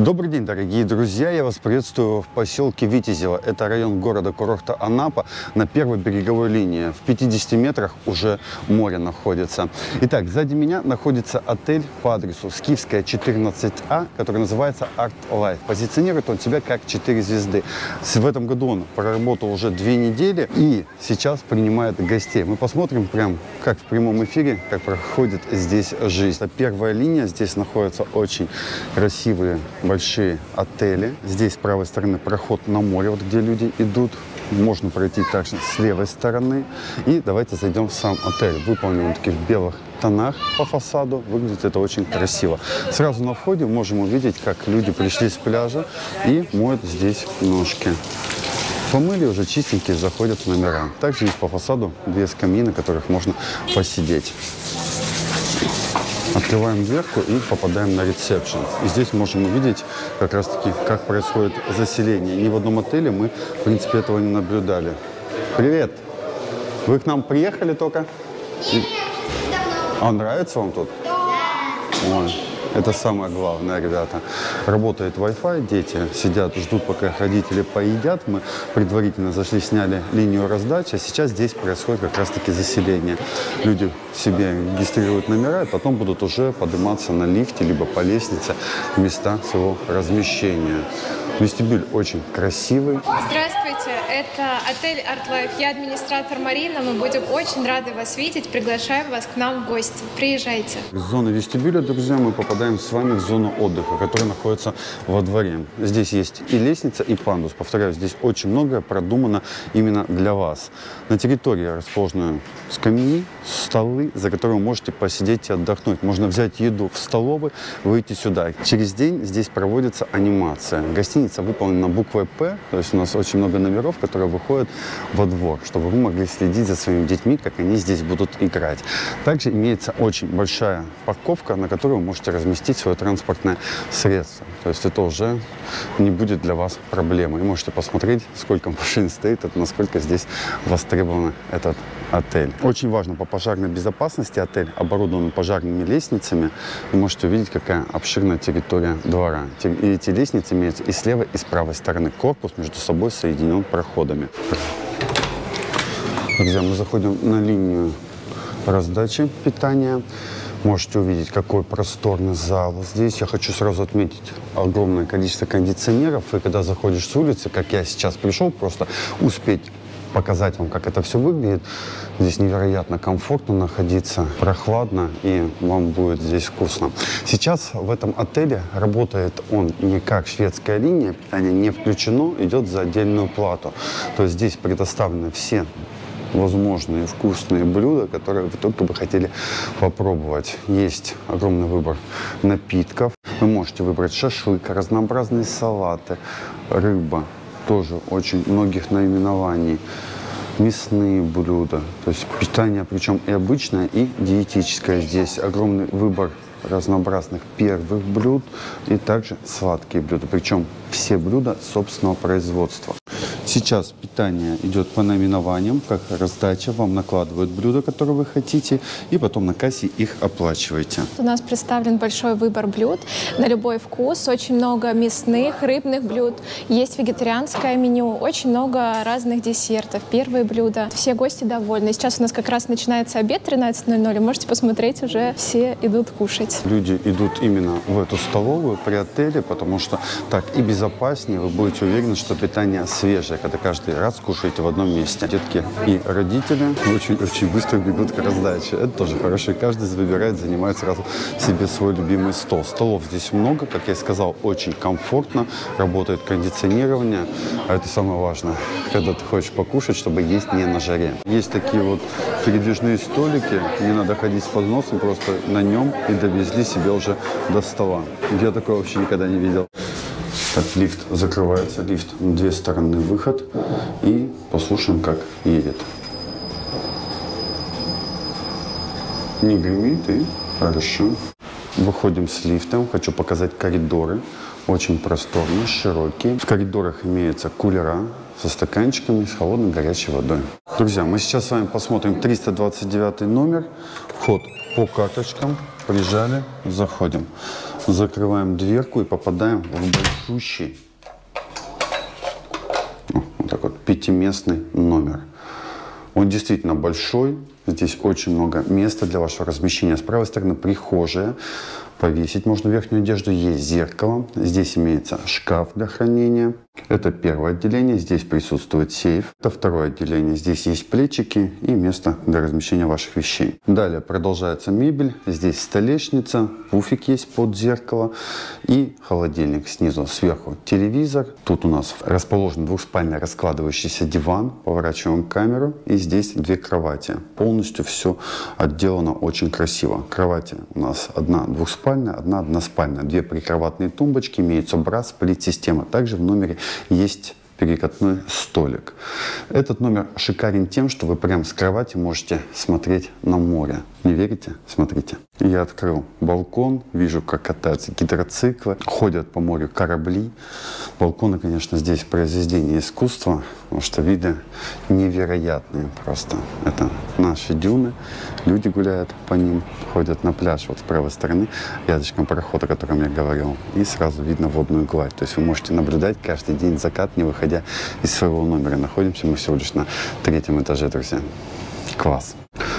Добрый день, дорогие друзья! Я вас приветствую в поселке Витязево. Это район города Курорта Анапа на первой береговой линии. В 50 метрах уже море находится. Итак, сзади меня находится отель по адресу Скифская 14А, который называется Art Life. Позиционирует он себя как 4 звезды. В этом году он проработал уже две недели и сейчас принимает гостей. Мы посмотрим прям, как в прямом эфире, как проходит здесь жизнь. Первая линия. Здесь находятся очень красивые большие отели. Здесь с правой стороны проход на море, вот где люди идут. Можно пройти также с левой стороны. И давайте зайдем в сам отель. Выполнен он таких белых тонах по фасаду. Выглядит это очень красиво. Сразу на входе можем увидеть, как люди пришли с пляжа и моют здесь ножки. Помыли уже чистенькие, заходят в номера. Также есть по фасаду две скамьи, на которых можно посидеть. Открываем дверку и попадаем на ресепшн. И здесь можем увидеть как раз таки, как происходит заселение. Ни в одном отеле мы, в принципе, этого не наблюдали. Привет! Вы к нам приехали только? Нет, давно. А нравится вам тут? Да. Ой, это самое главное, ребята. Работает Wi-Fi, дети сидят, ждут, пока родители поедят. Мы предварительно зашли, сняли линию раздачи, а сейчас здесь происходит как раз-таки заселение. Люди себе регистрируют номера, и потом будут уже подниматься на лифте, либо по лестнице в места своего размещения. Вестибюль очень красивый. Здравствуйте, это отель Art Life. Я администратор Марина. Мы будем очень рады вас видеть. Приглашаем вас к нам в гости. Приезжайте. Из зоны вестибюля, друзья, мы попадаем с вами в зону отдыха, которая находится во дворе. Здесь есть и лестница, и пандус. Повторяю, здесь очень многое продумано именно для вас. На территории расположены скамьи, столы, за которые вы можете посидеть и отдохнуть. Можно взять еду в столовой, выйти сюда. Через день здесь проводится анимация. Гостиница выполнена буквой «П», то есть у нас очень много номеров, которые выходят во двор, чтобы вы могли следить за своими детьми, как они здесь будут играть. Также имеется очень большая парковка, на которой вы можете разместить свое транспортное средство. То есть это уже не будет для вас проблемой. И можете посмотреть, сколько машин стоит, это насколько здесь востребован этот отель. Очень важно по пожарной безопасности отель оборудован пожарными лестницами. Вы можете увидеть, какая обширная территория двора. И эти лестницы имеются и с левой, и с правой стороны. Корпус между собой соединен проходами. Друзья, мы заходим на линию раздачи питания. Можете увидеть, какой просторный зал здесь. Я хочу сразу отметить огромное количество кондиционеров. И когда заходишь с улицы, как я сейчас пришел, просто успеть показать вам, как это все выглядит. Здесь невероятно комфортно находиться, прохладно, и вам будет здесь вкусно. Сейчас в этом отеле работает он не как шведская линия, питание не включено, идет за отдельную плату. То есть здесь предоставлены все возможные вкусные блюда, которые вы только бы хотели попробовать. Есть огромный выбор напитков. Вы можете выбрать шашлык, разнообразные салаты, рыба, тоже очень многих наименований, мясные блюда, то есть питание, причем и обычное, и диетическое. Здесь огромный выбор разнообразных первых блюд и также сладкие блюда, причем все блюда собственного производства. Сейчас питание идет по наименованиям, как раздача. Вам накладывают блюда, которые вы хотите, и потом на кассе их оплачиваете. У нас представлен большой выбор блюд на любой вкус. Очень много мясных, рыбных блюд. Есть вегетарианское меню. Очень много разных десертов. Первые блюда. Все гости довольны. Сейчас у нас как раз начинается обед 13.00. и Можете посмотреть, уже все идут кушать. Люди идут именно в эту столовую при отеле, потому что так и безопаснее, вы будете уверены, что питание свежее, когда каждый раз кушаете в одном месте. Детки и родители очень-очень быстро бегут к раздаче. Это тоже хорошо. Каждый выбирает, занимает сразу себе свой любимый стол. Столов здесь много, как я и сказал, очень комфортно, работает кондиционирование, а это самое важное, когда ты хочешь покушать, чтобы есть не на жаре. Есть такие вот передвижные столики, не надо ходить с подносом, просто на нем и довезли себе уже до стола. Я такого вообще никогда не видел. Так, лифт закрывается, лифт на две стороны выход. И послушаем, как едет. Не гремит и хорошо. Выходим с лифтом. Хочу показать коридоры. Очень просторные, широкие. В коридорах имеются кулера со стаканчиками с холодной горячей водой. Друзья, мы сейчас с вами посмотрим 329 номер. Вход по карточкам. Приезжали, заходим. Закрываем дверку и попадаем в большущий, о, вот так вот, пятиместный номер. Он действительно большой, здесь очень много места для вашего размещения. С правой стороны прихожая, повесить можно верхнюю одежду, есть зеркало, здесь имеется шкаф для хранения. Это первое отделение, здесь присутствует сейф. Это второе отделение, здесь есть плечики и место для размещения ваших вещей. Далее продолжается мебель, здесь столешница, пуфик есть под зеркало и холодильник снизу, сверху телевизор. Тут у нас расположен двухспальный раскладывающийся диван, поворачиваем камеру и здесь две кровати. Полностью все отделано очень красиво. Кровати у нас одна двухспальная, одна односпальная. Две прикроватные тумбочки, имеется бра, сплит-система. Также в номере есть перекатной столик. Этот номер шикарен тем, что вы прямо с кровати можете смотреть на море. Не верите? Смотрите. Я открыл балкон, вижу, как катаются гидроциклы, ходят по морю корабли. Балконы, конечно, здесь произведение искусства, потому что виды невероятные просто. Это наши дюны, люди гуляют по ним, ходят на пляж вот с правой стороны, рядышком парохода, о котором я говорил, и сразу видно водную гладь. То есть вы можете наблюдать каждый день закат, не выходя из своего номера. Находимся мы всего лишь на третьем этаже, друзья. Класс.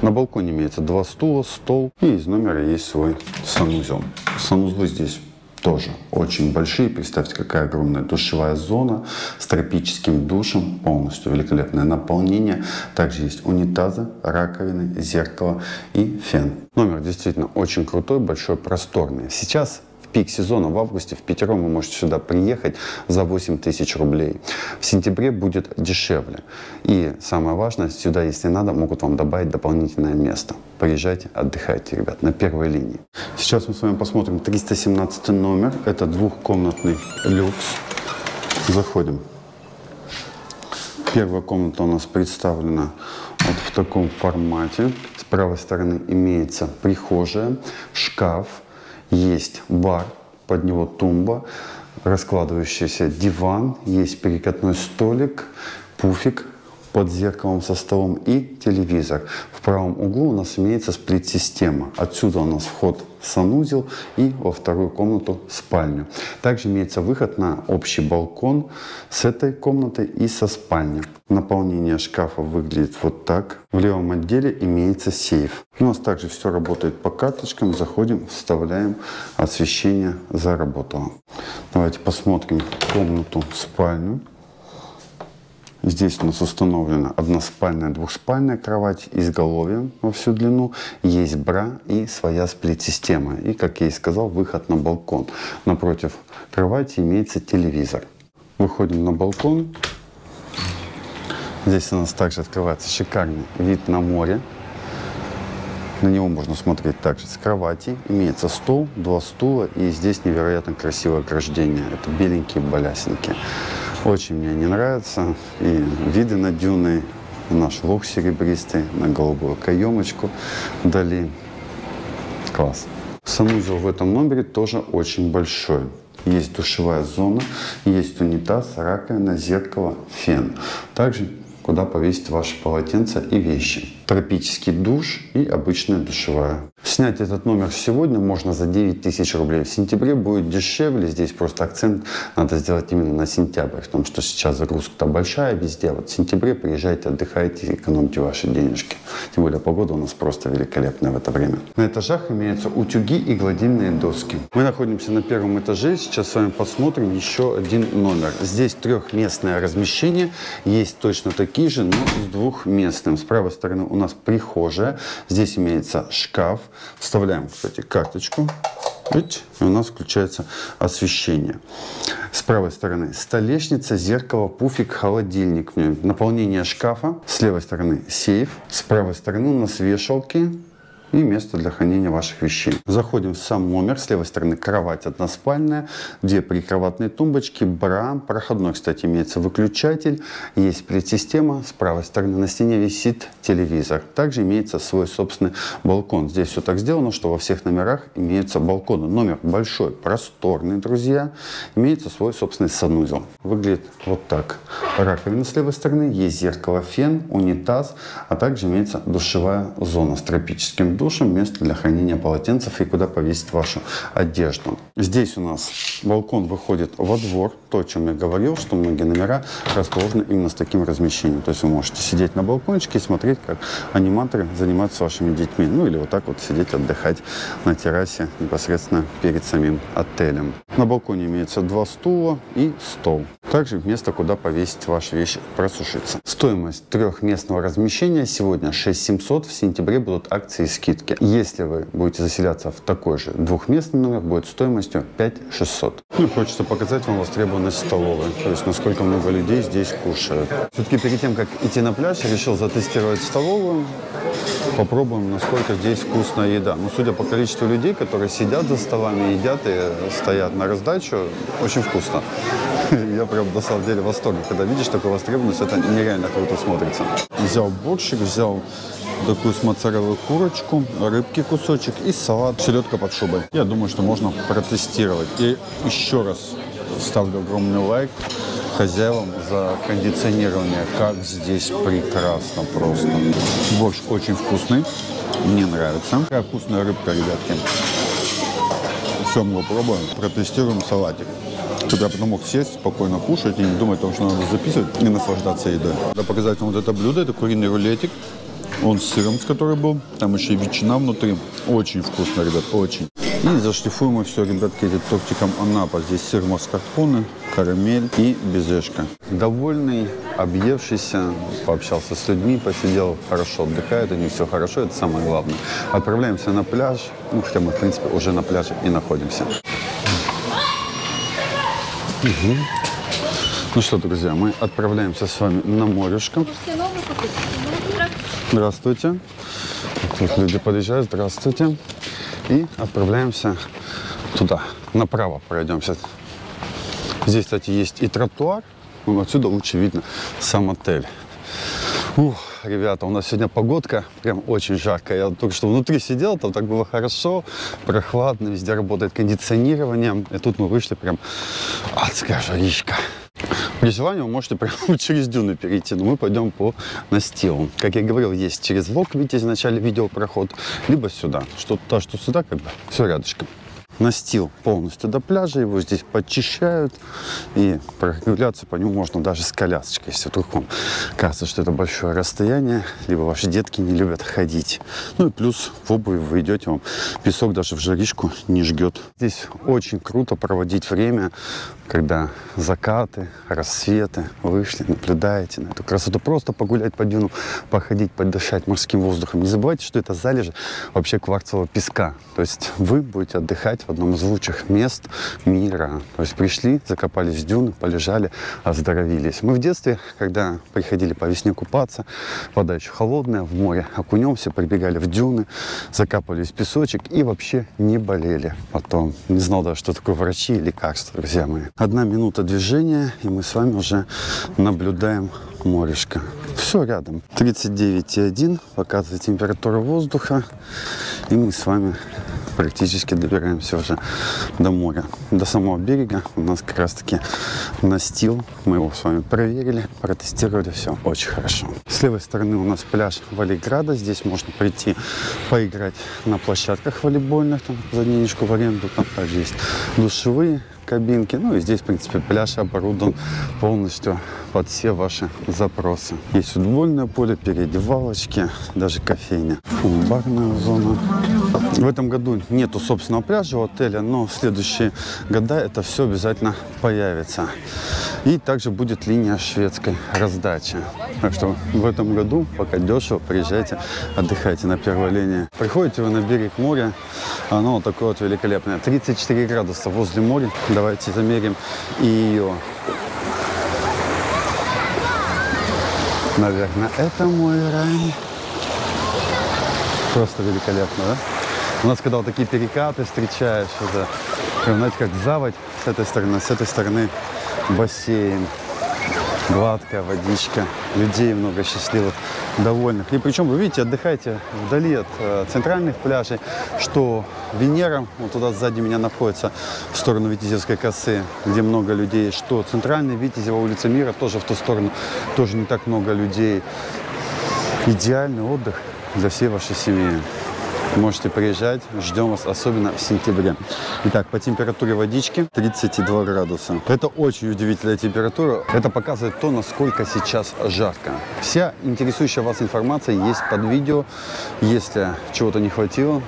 На балконе имеется два стула, стол и из номера есть свой санузел. Санузлы здесь тоже очень большие. Представьте, какая огромная душевая зона с тропическим душем, полностью великолепное наполнение. Также есть унитазы, раковины, зеркало и фен. Номер действительно очень крутой, большой, просторный. Сейчас пик сезона в августе в пятером вы можете сюда приехать за 8 тысяч рублей. В сентябре будет дешевле. И самое важное, сюда, если надо, могут вам добавить дополнительное место. Приезжайте, отдыхайте, ребят, на первой линии. Сейчас мы с вами посмотрим 317 номер. Это двухкомнатный люкс. Заходим. Первая комната у нас представлена вот в таком формате. С правой стороны имеется прихожая, шкаф, есть бар, под него тумба, раскладывающийся диван, есть перекатной столик, пуфик под зеркалом со столом и телевизор. В правом углу у нас имеется сплит-система. Отсюда у нас вход в санузел и во вторую комнату спальню. Также имеется выход на общий балкон с этой комнатой и со спальней. Наполнение шкафа выглядит вот так. В левом отделе имеется сейф. У нас также все работает по карточкам. Заходим, вставляем, освещение заработало. Давайте посмотрим комнату спальню. Здесь у нас установлена односпальная, двухспальная кровать изголовьем во всю длину. Есть бра и своя сплит-система. И, как я и сказал, выход на балкон. Напротив кровати имеется телевизор. Выходим на балкон. Здесь у нас также открывается шикарный вид на море. На него можно смотреть также с кровати. Имеется стол, два стула и здесь невероятно красивое ограждение. Это беленькие балясинки. Очень мне не нравится. И виды на дюны, наш лук серебристый, на голубую каемочку вдали. Класс. Санузел в этом номере тоже очень большой. Есть душевая зона, есть унитаз, раковина, зеркало, фен. Также куда повесить ваши полотенца и вещи. Тропический душ и обычная душевая. Снять этот номер сегодня можно за 9 тысяч рублей. В сентябре будет дешевле. Здесь просто акцент надо сделать именно на сентябрь. Потому что сейчас загрузка-то большая везде. Вот в сентябре приезжайте, отдыхайте, экономьте ваши денежки. Тем более погода у нас просто великолепная в это время. На этажах имеются утюги и гладильные доски. Мы находимся на первом этаже. Сейчас с вами посмотрим еще один номер. Здесь трехместное размещение. Есть точно такие же, но с двухместным. С правой стороны у нас прихожая. Здесь имеется шкаф. Вставляем, кстати, карточку. И у нас включается освещение. С правой стороны столешница, зеркало, пуфик, холодильник. Наполнение шкафа. С левой стороны сейф. С правой стороны у нас вешалки и место для хранения ваших вещей. Заходим в сам номер. С левой стороны кровать односпальная, две прикроватные тумбочки, бра. Проходной, кстати, имеется выключатель. Есть плит-система. С правой стороны на стене висит телевизор. Также имеется свой собственный балкон. Здесь все так сделано, что во всех номерах имеются балконы. Номер большой, просторный, друзья. Имеется свой собственный санузел. Выглядит вот так. Раковина с левой стороны, есть зеркало, фен, унитаз, а также имеется душевая зона с тропическим душем, место для хранения полотенцев и куда повесить вашу одежду. Здесь у нас балкон выходит во двор, то, о чем я говорил, что многие номера расположены именно с таким размещением. То есть вы можете сидеть на балкончике и смотреть, как аниматоры занимаются вашими детьми. Ну или вот так вот сидеть, отдыхать на террасе непосредственно перед самим отелем. На балконе имеется два стула и стол. Также место, куда повесить ваши вещи, просушиться. Стоимость трехместного размещения сегодня 6700, в сентябре будут акции и скидки. Если вы будете заселяться в такой же двухместный номер, будет стоимостью 5600. Ну, хочется показать вам востребованность столовой, то есть насколько много людей здесь кушают. Все-таки перед тем, как идти на пляж, решил затестировать столовую. Попробуем, насколько здесь вкусная еда. Но судя по количеству людей, которые сидят за столами, едят и стоят на раздачу, очень вкусно. Я прям на самом деле в восторге, когда видишь такую востребованность, это нереально круто смотрится. Взял борщик, взял такую с моцареллой курочку, рыбки кусочек и салат, селедка под шубой. Я думаю, что можно протестировать. И еще раз ставлю огромный лайк хозяевам за кондиционирование. Как здесь прекрасно просто. Борщ очень вкусный. Мне нравится. Какая вкусная рыбка, ребятки. Все, мы попробуем. Протестируем салатик. Чтобы я потом мог сесть, спокойно кушать и не думать о том, что надо записывать и наслаждаться едой. Надо показать вам вот это блюдо. Это куриный рулетик. Он с сыром, с который был. Там еще и ветчина внутри. Очень вкусно, ребят, очень. И зашлифуем мы все, ребятки, этим тортиком Анапа. Здесь сыр маскарпоне, карамель и безешка. Довольный, объевшийся, пообщался с людьми, посидел, хорошо отдыхает, у них все хорошо, это самое главное. Отправляемся на пляж, ну, хотя мы, в принципе, уже на пляже и находимся. Мгм. Ну что, друзья, мы отправляемся с вами на морешко. Здравствуйте. Тут люди подъезжают. Здравствуйте. И отправляемся туда. Направо пройдемся. Здесь, кстати, есть и тротуар. Ну, Отсюда лучше видно сам отель. Ух, ребята, у нас сегодня погодка прям очень жаркая. Я только что внутри сидел, там так было хорошо, прохладно, везде работает кондиционирование. И тут мы вышли прям адская жаричка. При желании вы можете прямо через дюны перейти, но мы пойдем по настилу. Как я говорил, есть через влог, видите, в начале видео проход, либо сюда. Что туда, что сюда, как бы все рядышком. Настил полностью до пляжа, его здесь подчищают, и прогуляться по нему можно даже с колясочкой, если вдруг вам кажется, что это большое расстояние, либо ваши детки не любят ходить. Ну и плюс в обуви вы идете, вам песок даже в жаришку не жгет. Здесь очень круто проводить время, когда закаты, рассветы, вышли, наблюдаете на эту красоту. Просто погулять по дюну, походить, подышать морским воздухом. Не забывайте, что это залежи вообще кварцевого песка. То есть вы будете отдыхать в одном из лучших мест мира. То есть пришли, закопались в дюны, полежали, оздоровились. Мы в детстве, когда приходили по весне купаться, вода еще холодная, в море окунемся, прибегали в дюны, закапывались в песочек и вообще не болели. Потом не знал даже, что такое врачи и лекарства, друзья мои. Одна минута движения, и мы с вами уже наблюдаем морешко. Все рядом. 39,1 показывает температура воздуха. И мы с вами практически добираемся уже до моря. До самого берега у нас как раз таки настил. Мы его с вами проверили, протестировали. Все очень хорошо. С левой стороны у нас пляж Валиграда. Здесь можно прийти поиграть на площадках волейбольных. Там за денежку в аренду. Там также есть душевые кабинки. Ну и здесь, в принципе, пляж оборудован полностью под все ваши запросы. Есть футбольное поле, переодевалочки, даже кофейня. Барная зона. В этом году нету собственного пляжа у отеля, но в следующие года это все обязательно появится. И также будет линия шведской раздачи. Так что в этом году, пока дешево, приезжайте, отдыхайте на первой линии. Приходите вы на берег моря, оно такое вот великолепное. 34 градуса возле моря. Давайте замерим и ее. Наверное, это мой рай. Просто великолепно, да? У нас когда вот такие перекаты встречаешь, это прям, знаете, как заводь с этой стороны, с этой стороны бассейн, гладкая водичка, людей много счастливых, довольных. И причем, вы видите, отдыхаете вдали от э, центральных пляжей, что Венера, вот туда сзади меня находится, в сторону Витязевской косы, где много людей, что центральный Витязева улица Мира, тоже в ту сторону, тоже не так много людей. Идеальный отдых для всей вашей семьи. Можете приезжать, ждем вас, особенно в сентябре. Итак, по температуре водички 32 градуса. Это очень удивительная температура. Это показывает то, насколько сейчас жарко. Вся интересующая вас информация есть под видео. Если чего-то не хватило,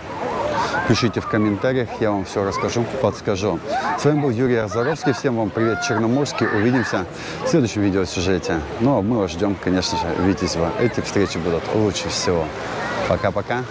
Пишите в комментариях, я вам все расскажу, подскажу. С вами был Юрий Азаровский. Всем вам привет, Черноморский. Увидимся в следующем видеосюжете. Ну, а мы вас ждем, конечно же, в Витязево. Эти встречи будут лучше всего. Пока-пока.